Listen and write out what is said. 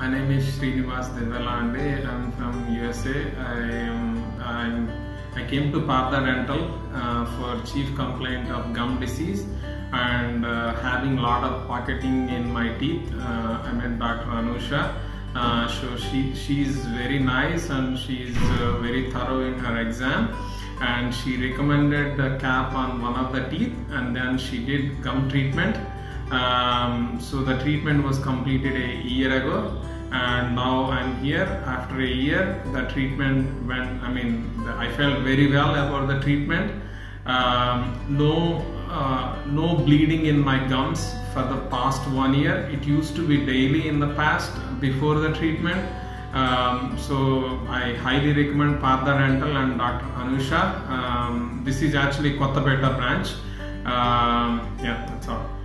My name is Srinivas Devalande. I'm from USA. I am I'm, I came to Partha Dental uh, for chief complaint of gum disease and uh, having a lot of pocketing in my teeth. Uh, I met Dr. Anusha. Uh, so she she's very nice and she's uh, very thorough in her exam and she recommended the cap on one of the teeth and then she did gum treatment um, so the treatment was completed a year ago and now i'm here after a year the treatment went i mean i felt very well about the treatment um, no uh, no bleeding in my gums for the past one year it used to be daily in the past before the treatment um, so I highly recommend Partha Dental and Dr. Anusha. Um, this is actually Kottapeta branch. Um, yeah, that's all.